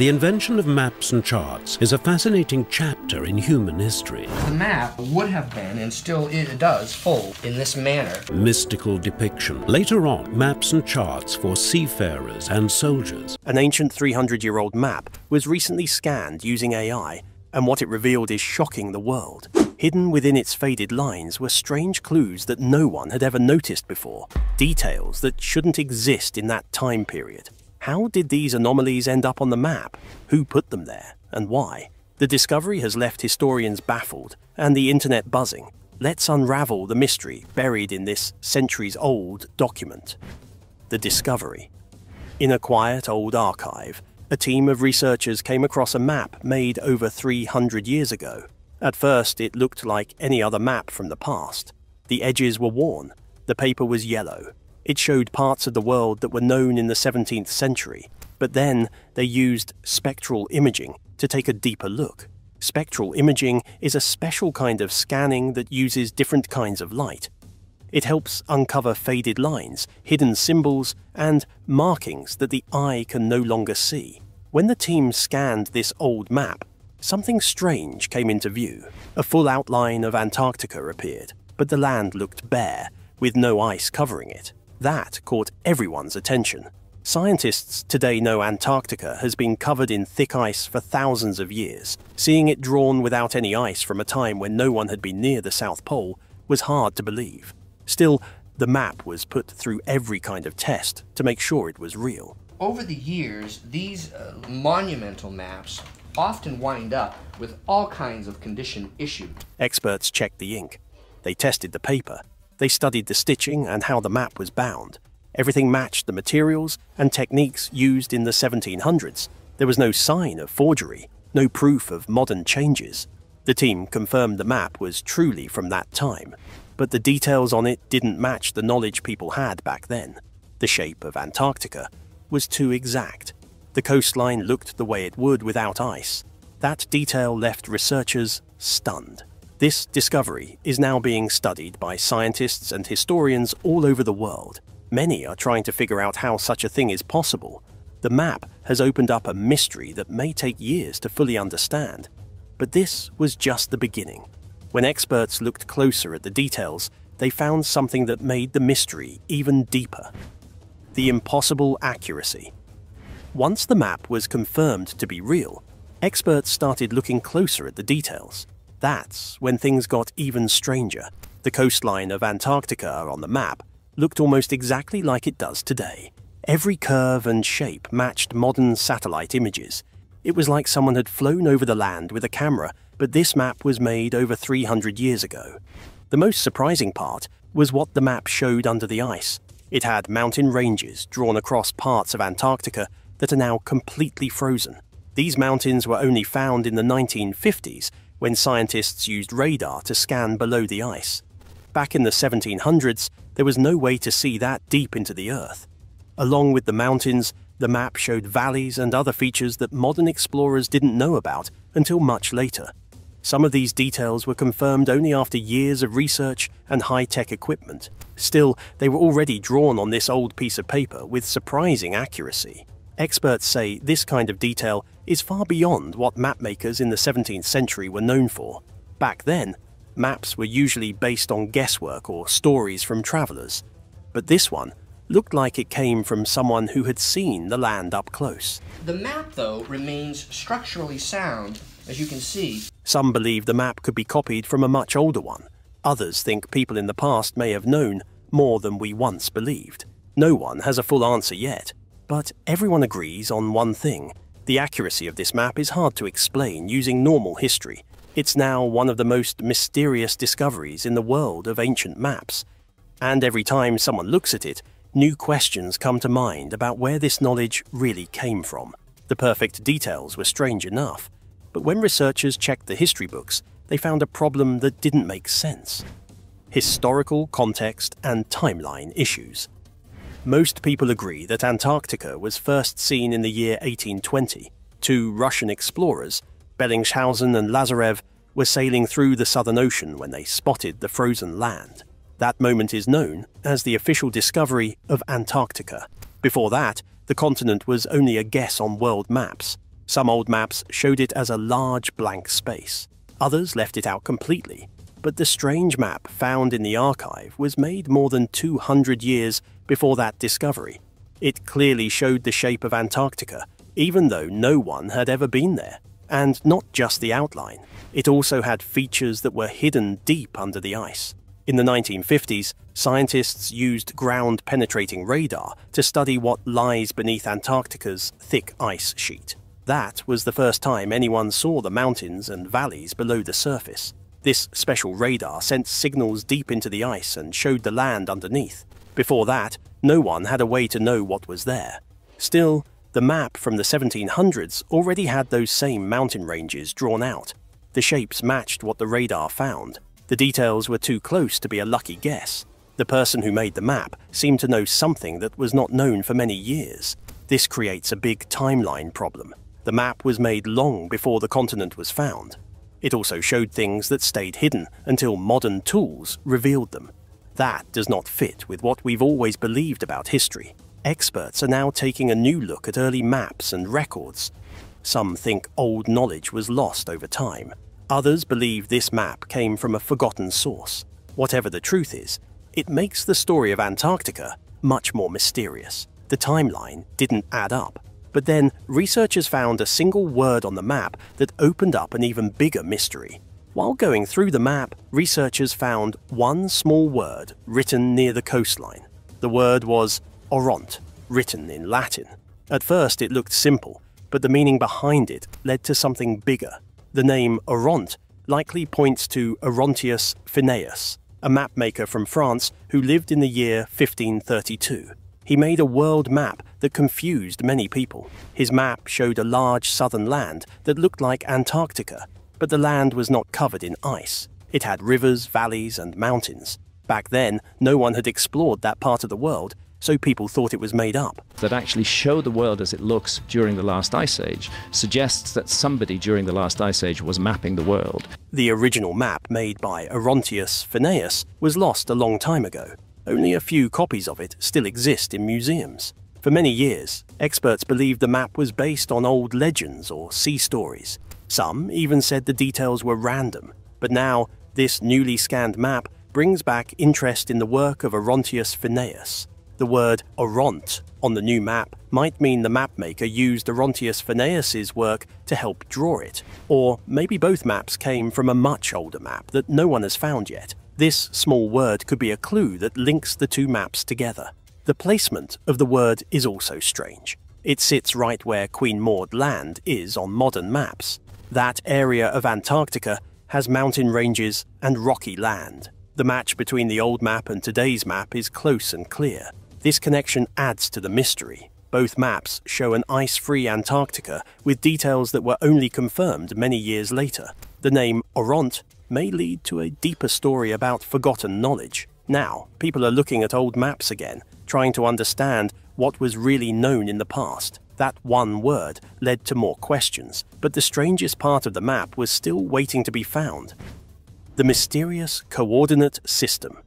The invention of maps and charts is a fascinating chapter in human history. The map would have been, and still it does, fold in this manner. Mystical depiction. Later on, maps and charts for seafarers and soldiers. An ancient 300 year old map was recently scanned using AI, and what it revealed is shocking the world. Hidden within its faded lines were strange clues that no one had ever noticed before, details that shouldn't exist in that time period. How did these anomalies end up on the map? Who put them there, and why? The discovery has left historians baffled and the internet buzzing. Let's unravel the mystery buried in this centuries old document. The Discovery. In a quiet old archive, a team of researchers came across a map made over 300 years ago. At first, it looked like any other map from the past. The edges were worn, the paper was yellow, it showed parts of the world that were known in the 17th century, but then they used spectral imaging to take a deeper look. Spectral imaging is a special kind of scanning that uses different kinds of light. It helps uncover faded lines, hidden symbols, and markings that the eye can no longer see. When the team scanned this old map, something strange came into view. A full outline of Antarctica appeared, but the land looked bare, with no ice covering it. That caught everyone's attention. Scientists today know Antarctica has been covered in thick ice for thousands of years. Seeing it drawn without any ice from a time when no one had been near the South Pole was hard to believe. Still, the map was put through every kind of test to make sure it was real. Over the years, these uh, monumental maps often wind up with all kinds of condition issues. Experts checked the ink. They tested the paper they studied the stitching and how the map was bound. Everything matched the materials and techniques used in the 1700s. There was no sign of forgery, no proof of modern changes. The team confirmed the map was truly from that time, but the details on it didn't match the knowledge people had back then. The shape of Antarctica was too exact. The coastline looked the way it would without ice. That detail left researchers stunned. This discovery is now being studied by scientists and historians all over the world. Many are trying to figure out how such a thing is possible. The map has opened up a mystery that may take years to fully understand. But this was just the beginning. When experts looked closer at the details, they found something that made the mystery even deeper. The impossible accuracy. Once the map was confirmed to be real, experts started looking closer at the details. That's when things got even stranger. The coastline of Antarctica on the map looked almost exactly like it does today. Every curve and shape matched modern satellite images. It was like someone had flown over the land with a camera, but this map was made over 300 years ago. The most surprising part was what the map showed under the ice. It had mountain ranges drawn across parts of Antarctica that are now completely frozen. These mountains were only found in the 1950s when scientists used radar to scan below the ice. Back in the 1700s, there was no way to see that deep into the Earth. Along with the mountains, the map showed valleys and other features that modern explorers didn't know about until much later. Some of these details were confirmed only after years of research and high tech equipment. Still, they were already drawn on this old piece of paper with surprising accuracy. Experts say this kind of detail is far beyond what mapmakers in the 17th century were known for. Back then, maps were usually based on guesswork or stories from travellers, but this one looked like it came from someone who had seen the land up close. The map, though, remains structurally sound, as you can see. Some believe the map could be copied from a much older one. Others think people in the past may have known more than we once believed. No one has a full answer yet, but everyone agrees on one thing. The accuracy of this map is hard to explain using normal history. It's now one of the most mysterious discoveries in the world of ancient maps. And every time someone looks at it, new questions come to mind about where this knowledge really came from. The perfect details were strange enough, but when researchers checked the history books, they found a problem that didn't make sense. Historical context and timeline issues. Most people agree that Antarctica was first seen in the year 1820. Two Russian explorers, Bellingshausen and Lazarev, were sailing through the Southern Ocean when they spotted the frozen land. That moment is known as the official discovery of Antarctica. Before that, the continent was only a guess on world maps. Some old maps showed it as a large blank space, others left it out completely. But the strange map found in the archive was made more than 200 years before that discovery. It clearly showed the shape of Antarctica, even though no one had ever been there. And not just the outline, it also had features that were hidden deep under the ice. In the 1950s, scientists used ground penetrating radar to study what lies beneath Antarctica's thick ice sheet. That was the first time anyone saw the mountains and valleys below the surface. This special radar sent signals deep into the ice and showed the land underneath. Before that, no one had a way to know what was there. Still, the map from the 1700s already had those same mountain ranges drawn out. The shapes matched what the radar found. The details were too close to be a lucky guess. The person who made the map seemed to know something that was not known for many years. This creates a big timeline problem. The map was made long before the continent was found. It also showed things that stayed hidden until modern tools revealed them. That does not fit with what we've always believed about history. Experts are now taking a new look at early maps and records. Some think old knowledge was lost over time. Others believe this map came from a forgotten source. Whatever the truth is, it makes the story of Antarctica much more mysterious. The timeline didn't add up. But then, researchers found a single word on the map that opened up an even bigger mystery. While going through the map, researchers found one small word written near the coastline. The word was Oront, written in Latin. At first, it looked simple, but the meaning behind it led to something bigger. The name Oront likely points to Orontius Finaeus, a mapmaker from France who lived in the year 1532. He made a world map that confused many people. His map showed a large southern land that looked like Antarctica, but the land was not covered in ice. It had rivers, valleys, and mountains. Back then, no one had explored that part of the world, so people thought it was made up. That actually show the world as it looks during the last ice age suggests that somebody during the last ice age was mapping the world. The original map made by Orontius Finaeus was lost a long time ago. Only a few copies of it still exist in museums. For many years, experts believed the map was based on old legends or sea stories. Some even said the details were random, but now this newly scanned map brings back interest in the work of Orontius Finaeus. The word Oront on the new map might mean the mapmaker used Orontius Finaeus's work to help draw it, or maybe both maps came from a much older map that no one has found yet. This small word could be a clue that links the two maps together. The placement of the word is also strange. It sits right where Queen Maud Land is on modern maps. That area of Antarctica has mountain ranges and rocky land. The match between the old map and today's map is close and clear. This connection adds to the mystery. Both maps show an ice free Antarctica with details that were only confirmed many years later. The name Oront may lead to a deeper story about forgotten knowledge. Now, people are looking at old maps again, trying to understand what was really known in the past. That one word led to more questions, but the strangest part of the map was still waiting to be found the mysterious coordinate system.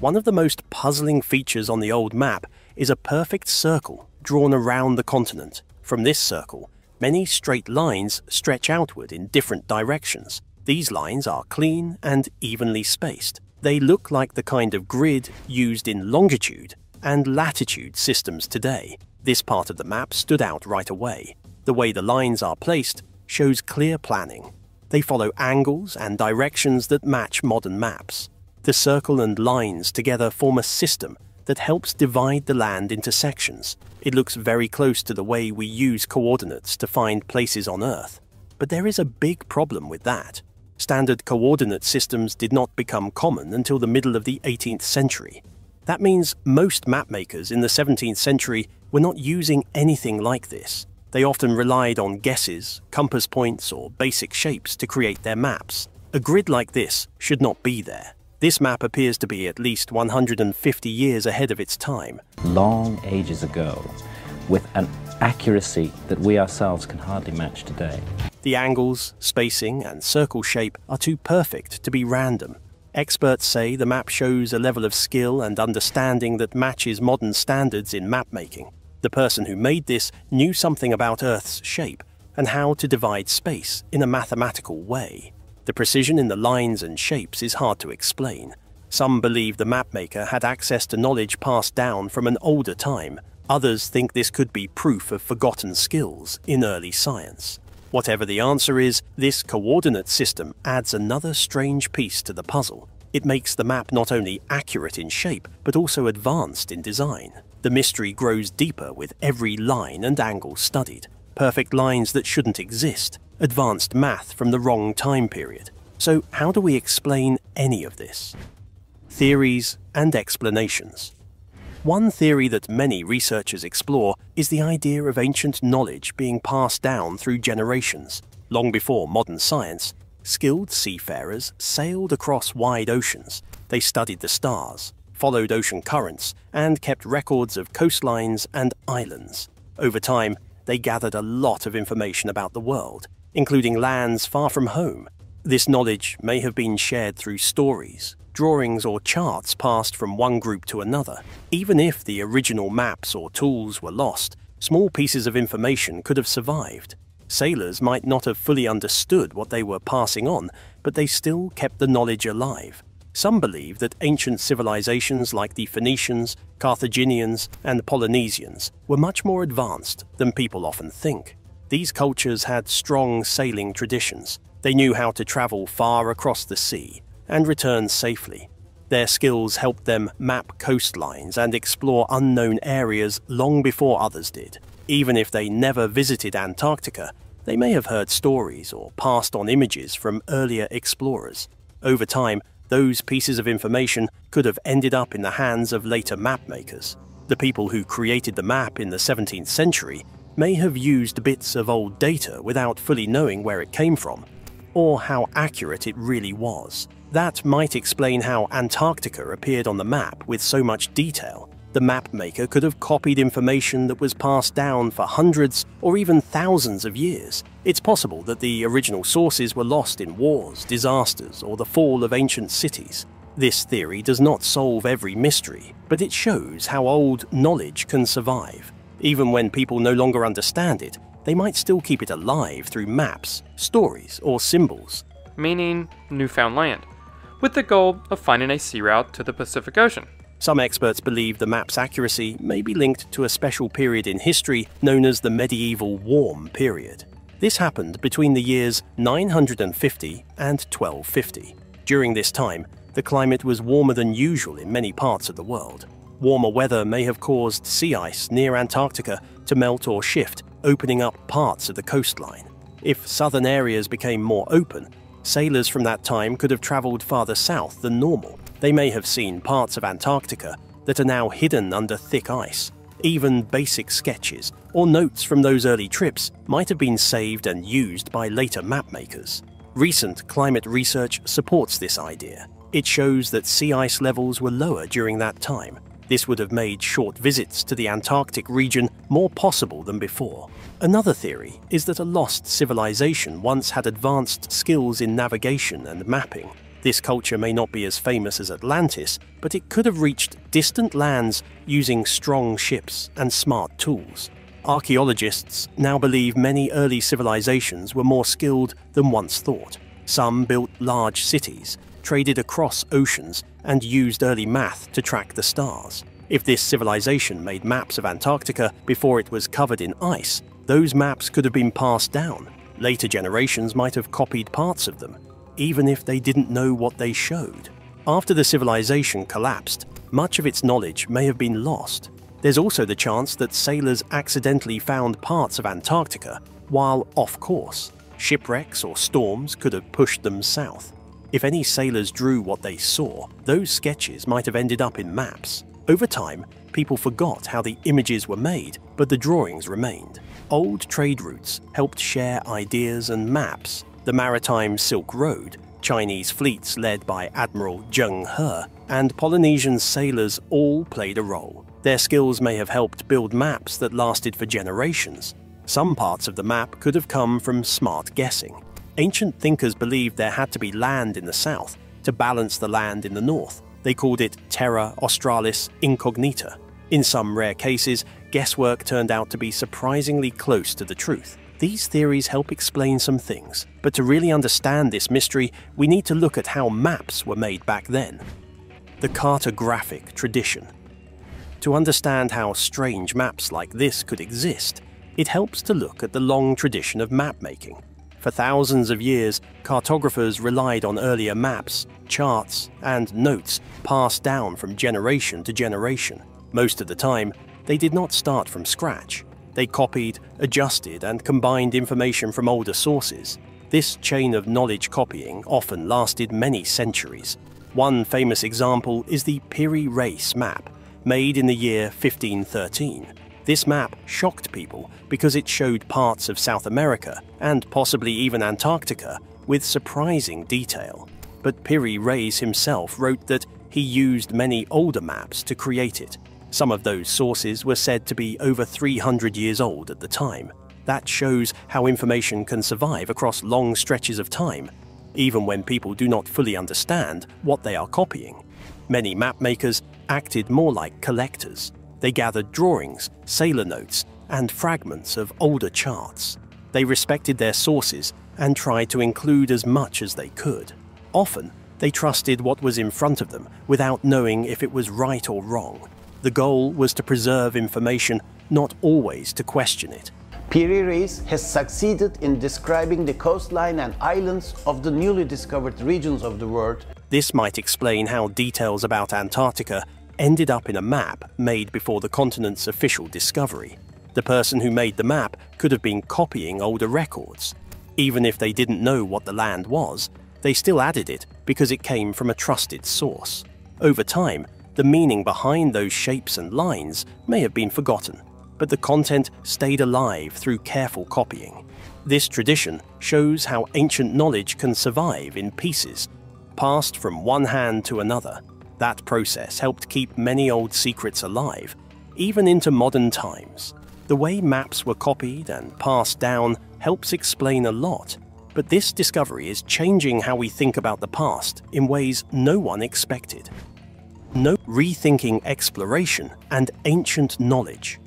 One of the most puzzling features on the old map is a perfect circle drawn around the continent. From this circle, many straight lines stretch outward in different directions. These lines are clean and evenly spaced. They look like the kind of grid used in longitude and latitude systems today. This part of the map stood out right away. The way the lines are placed shows clear planning. They follow angles and directions that match modern maps. The circle and lines together form a system that helps divide the land into sections. It looks very close to the way we use coordinates to find places on Earth. But there is a big problem with that. Standard coordinate systems did not become common until the middle of the 18th century. That means most mapmakers in the 17th century were not using anything like this. They often relied on guesses, compass points, or basic shapes to create their maps. A grid like this should not be there. This map appears to be at least 150 years ahead of its time. Long ages ago, with an accuracy that we ourselves can hardly match today. The angles, spacing, and circle shape are too perfect to be random. Experts say the map shows a level of skill and understanding that matches modern standards in mapmaking. The person who made this knew something about Earth's shape, and how to divide space in a mathematical way. The precision in the lines and shapes is hard to explain. Some believe the mapmaker had access to knowledge passed down from an older time. Others think this could be proof of forgotten skills in early science. Whatever the answer is, this coordinate system adds another strange piece to the puzzle. It makes the map not only accurate in shape, but also advanced in design. The mystery grows deeper with every line and angle studied. Perfect lines that shouldn't exist, advanced math from the wrong time period. So, how do we explain any of this? Theories and explanations. One theory that many researchers explore is the idea of ancient knowledge being passed down through generations. Long before modern science, skilled seafarers sailed across wide oceans. They studied the stars, followed ocean currents, and kept records of coastlines and islands. Over time, they gathered a lot of information about the world, including lands far from home. This knowledge may have been shared through stories, drawings or charts passed from one group to another. Even if the original maps or tools were lost, small pieces of information could have survived. Sailors might not have fully understood what they were passing on, but they still kept the knowledge alive. Some believe that ancient civilizations like the Phoenicians, Carthaginians, and Polynesians were much more advanced than people often think. These cultures had strong sailing traditions. They knew how to travel far across the sea, and return safely. Their skills helped them map coastlines and explore unknown areas long before others did. Even if they never visited Antarctica, they may have heard stories or passed on images from earlier explorers. Over time, those pieces of information could have ended up in the hands of later mapmakers. The people who created the map in the 17th century may have used bits of old data without fully knowing where it came from, or how accurate it really was. That might explain how Antarctica appeared on the map with so much detail. The map maker could have copied information that was passed down for hundreds or even thousands of years. It's possible that the original sources were lost in wars, disasters, or the fall of ancient cities. This theory does not solve every mystery, but it shows how old knowledge can survive. Even when people no longer understand it, they might still keep it alive through maps, stories, or symbols. Meaning Newfound Land with the goal of finding a sea route to the Pacific Ocean. Some experts believe the map's accuracy may be linked to a special period in history known as the medieval warm period. This happened between the years 950 and 1250. During this time, the climate was warmer than usual in many parts of the world. Warmer weather may have caused sea ice near Antarctica to melt or shift, opening up parts of the coastline. If southern areas became more open, Sailors from that time could have travelled farther south than normal. They may have seen parts of Antarctica that are now hidden under thick ice. Even basic sketches or notes from those early trips might have been saved and used by later mapmakers. Recent climate research supports this idea. It shows that sea ice levels were lower during that time. This would have made short visits to the Antarctic region more possible than before. Another theory is that a lost civilization once had advanced skills in navigation and mapping. This culture may not be as famous as Atlantis, but it could have reached distant lands using strong ships and smart tools. Archaeologists now believe many early civilizations were more skilled than once thought. Some built large cities, traded across oceans, and used early math to track the stars. If this civilization made maps of Antarctica before it was covered in ice, those maps could have been passed down. Later generations might have copied parts of them, even if they didn't know what they showed. After the civilization collapsed, much of its knowledge may have been lost. There's also the chance that sailors accidentally found parts of Antarctica while off course. Shipwrecks or storms could have pushed them south. If any sailors drew what they saw, those sketches might have ended up in maps. Over time, people forgot how the images were made, but the drawings remained. Old trade routes helped share ideas and maps. The maritime Silk Road, Chinese fleets led by Admiral Zheng He, and Polynesian sailors all played a role. Their skills may have helped build maps that lasted for generations. Some parts of the map could have come from smart guessing. Ancient thinkers believed there had to be land in the south to balance the land in the north. They called it Terra Australis Incognita. In some rare cases, guesswork turned out to be surprisingly close to the truth. These theories help explain some things, but to really understand this mystery, we need to look at how maps were made back then. The cartographic tradition. To understand how strange maps like this could exist, it helps to look at the long tradition of map making. For thousands of years, cartographers relied on earlier maps, charts, and notes passed down from generation to generation. Most of the time, they did not start from scratch. They copied, adjusted, and combined information from older sources. This chain of knowledge copying often lasted many centuries. One famous example is the Piri Reis map, made in the year 1513. This map shocked people because it showed parts of South America, and possibly even Antarctica, with surprising detail. But Piri Reis himself wrote that he used many older maps to create it, some of those sources were said to be over 300 years old at the time. That shows how information can survive across long stretches of time, even when people do not fully understand what they are copying. Many mapmakers acted more like collectors. They gathered drawings, sailor notes, and fragments of older charts. They respected their sources and tried to include as much as they could. Often, they trusted what was in front of them without knowing if it was right or wrong. The goal was to preserve information, not always to question it. Piri Reis has succeeded in describing the coastline and islands of the newly discovered regions of the world. This might explain how details about Antarctica ended up in a map made before the continent's official discovery. The person who made the map could have been copying older records. Even if they didn't know what the land was, they still added it because it came from a trusted source. Over time, the meaning behind those shapes and lines may have been forgotten, but the content stayed alive through careful copying. This tradition shows how ancient knowledge can survive in pieces, passed from one hand to another. That process helped keep many old secrets alive, even into modern times. The way maps were copied and passed down helps explain a lot, but this discovery is changing how we think about the past in ways no one expected no rethinking exploration and ancient knowledge.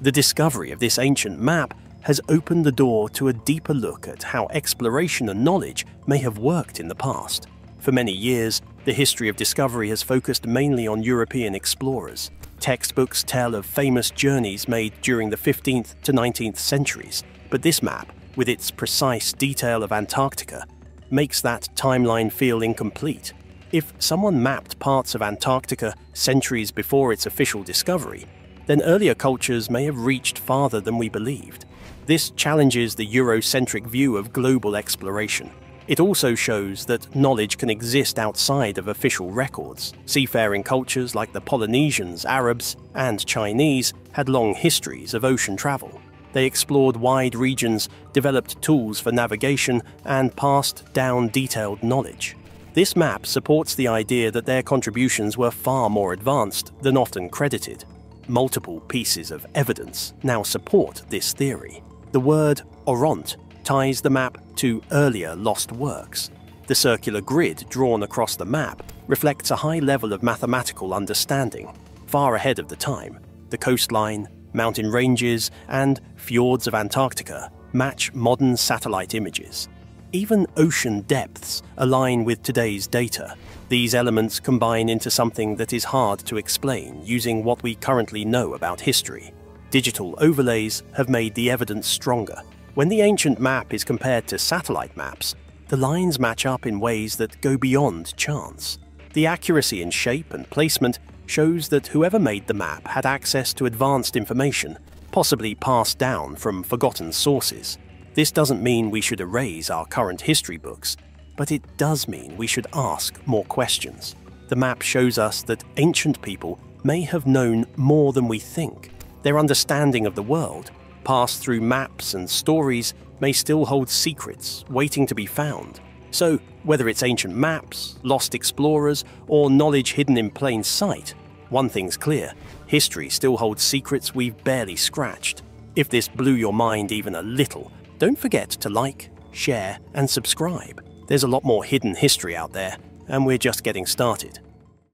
The discovery of this ancient map has opened the door to a deeper look at how exploration and knowledge may have worked in the past. For many years, the history of discovery has focused mainly on European explorers. Textbooks tell of famous journeys made during the 15th to 19th centuries, but this map, with its precise detail of Antarctica, makes that timeline feel incomplete. If someone mapped parts of Antarctica centuries before its official discovery, then earlier cultures may have reached farther than we believed. This challenges the Eurocentric view of global exploration. It also shows that knowledge can exist outside of official records. Seafaring cultures like the Polynesians, Arabs, and Chinese had long histories of ocean travel. They explored wide regions, developed tools for navigation, and passed down detailed knowledge. This map supports the idea that their contributions were far more advanced than often credited. Multiple pieces of evidence now support this theory. The word Oront ties the map to earlier lost works. The circular grid drawn across the map reflects a high level of mathematical understanding, far ahead of the time. The coastline, mountain ranges, and fjords of Antarctica match modern satellite images. Even ocean depths align with today's data. These elements combine into something that is hard to explain using what we currently know about history. Digital overlays have made the evidence stronger. When the ancient map is compared to satellite maps, the lines match up in ways that go beyond chance. The accuracy in shape and placement shows that whoever made the map had access to advanced information, possibly passed down from forgotten sources. This doesn't mean we should erase our current history books, but it does mean we should ask more questions. The map shows us that ancient people may have known more than we think. Their understanding of the world, passed through maps and stories, may still hold secrets waiting to be found. So, whether it's ancient maps, lost explorers, or knowledge hidden in plain sight, one thing's clear history still holds secrets we've barely scratched. If this blew your mind even a little, don't forget to like, share, and subscribe. There's a lot more hidden history out there, and we're just getting started.